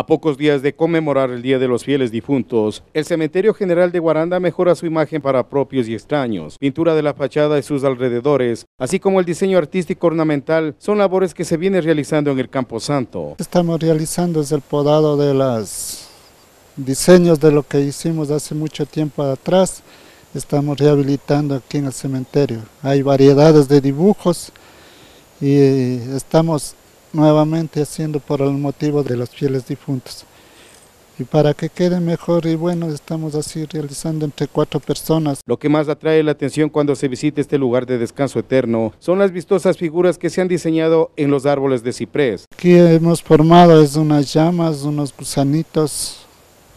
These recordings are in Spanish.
A pocos días de conmemorar el Día de los Fieles Difuntos, el Cementerio General de Guaranda mejora su imagen para propios y extraños. Pintura de la fachada y sus alrededores, así como el diseño artístico ornamental, son labores que se viene realizando en el Campo Santo. Estamos realizando el podado de los diseños de lo que hicimos hace mucho tiempo atrás. Estamos rehabilitando aquí en el cementerio. Hay variedades de dibujos y estamos nuevamente haciendo por el motivo de los fieles difuntos. Y para que quede mejor y bueno, estamos así realizando entre cuatro personas. Lo que más atrae la atención cuando se visita este lugar de descanso eterno son las vistosas figuras que se han diseñado en los árboles de ciprés. Aquí hemos formado es unas llamas, unos gusanitos,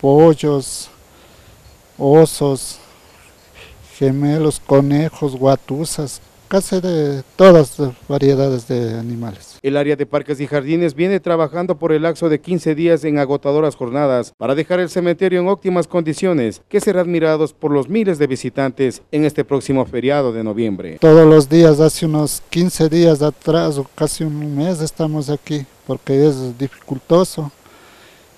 pollos, osos, gemelos, conejos, guatusas, casi de todas las variedades de animales. El área de parques y jardines viene trabajando por el lapso de 15 días en agotadoras jornadas para dejar el cementerio en óptimas condiciones que serán admirados por los miles de visitantes en este próximo feriado de noviembre. Todos los días, hace unos 15 días atrás o casi un mes estamos aquí porque es dificultoso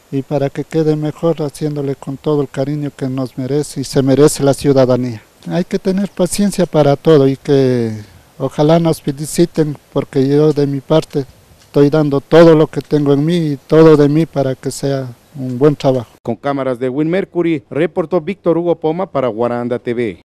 y para que quede mejor haciéndole con todo el cariño que nos merece y se merece la ciudadanía hay que tener paciencia para todo y que ojalá nos feliciten porque yo de mi parte estoy dando todo lo que tengo en mí y todo de mí para que sea un buen trabajo. Con cámaras de Win Mercury, reportó Víctor Hugo Poma para Guaranda TV.